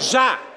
Já!